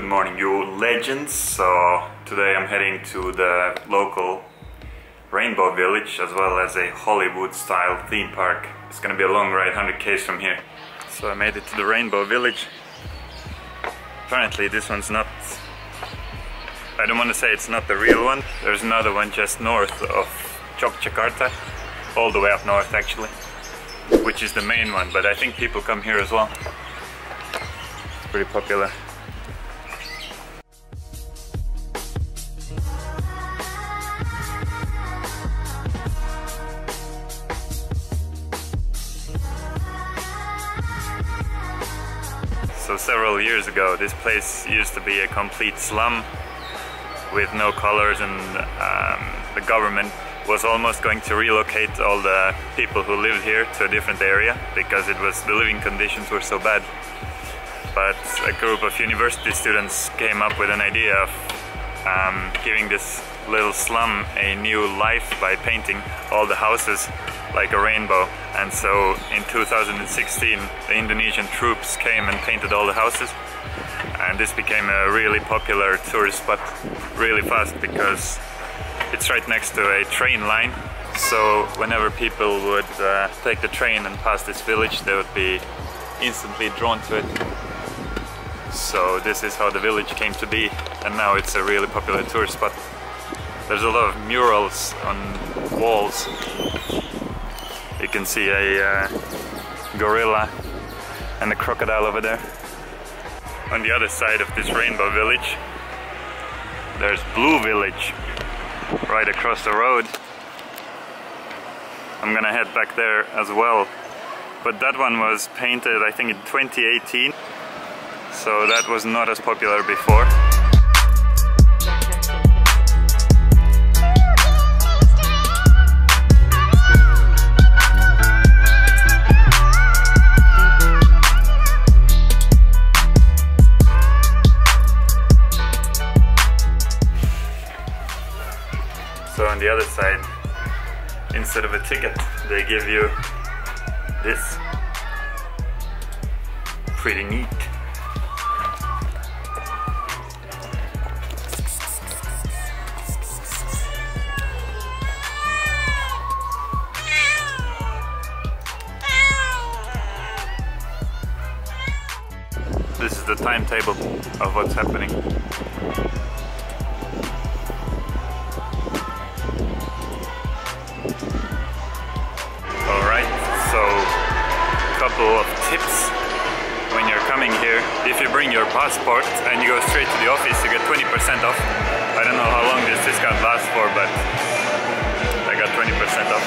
Good morning, you legends. So today I'm heading to the local Rainbow Village as well as a Hollywood style theme park. It's gonna be a long ride, 100 k's from here. So I made it to the Rainbow Village. Apparently this one's not... I don't want to say it's not the real one. There's another one just north of Yogyakarta. All the way up north actually. Which is the main one, but I think people come here as well. It's pretty popular. So several years ago, this place used to be a complete slum with no colors and um, the government was almost going to relocate all the people who lived here to a different area because it was the living conditions were so bad. But a group of university students came up with an idea of um, giving this little slum a new life by painting all the houses like a rainbow. And so in 2016, the Indonesian troops came and painted all the houses. And this became a really popular tourist spot really fast because it's right next to a train line. So whenever people would uh, take the train and pass this village, they would be instantly drawn to it. So this is how the village came to be and now it's a really popular tourist spot. There's a lot of murals on walls. You can see a uh, gorilla and a crocodile over there. On the other side of this rainbow village, there's Blue Village right across the road. I'm gonna head back there as well. But that one was painted I think in 2018 so that was not as popular before. On the other side, instead of a ticket, they give you this. Pretty neat. This is the timetable of what's happening. Couple of tips when you're coming here. If you bring your passport and you go straight to the office, you get 20% off. I don't know how long this discount lasts for, but I got 20% off.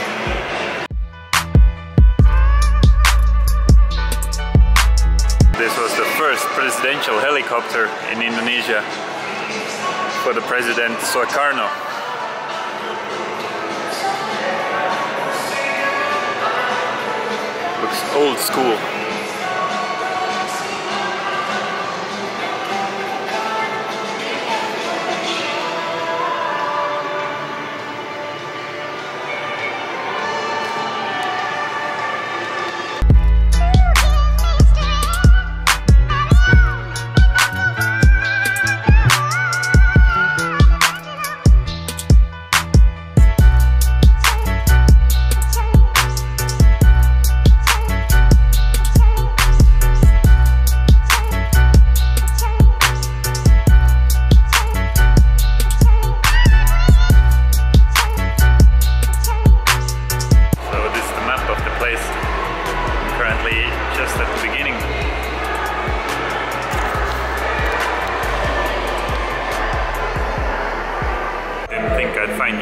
This was the first presidential helicopter in Indonesia for the president Sukarno. Old school.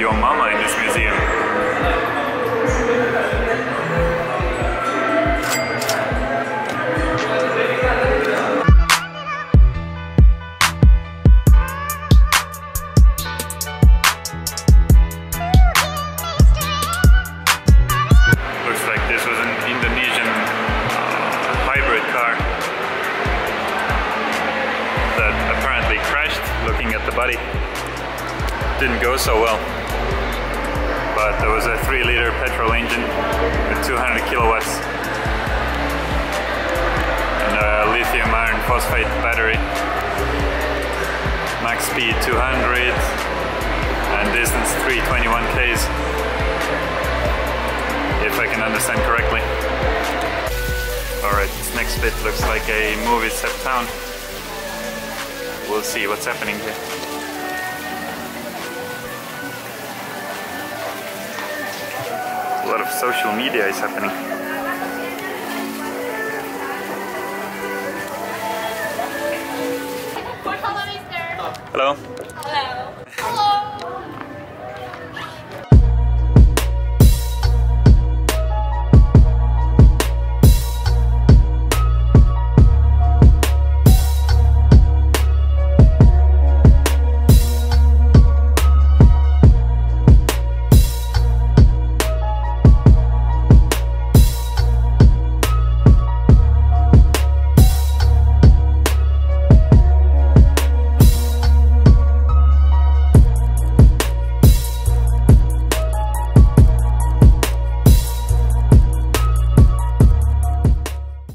Your mama in this museum. Looks like this was an Indonesian uh, hybrid car that apparently crashed looking at the body. Didn't go so well. But there was a 3 liter petrol engine with 200 kilowatts and a lithium iron phosphate battery. max speed 200 and distance 321 k's if I can understand correctly. Alright, this next bit looks like a movie set town. We'll see what's happening here. Lot of social media is happening. Hello, Hello. Hello.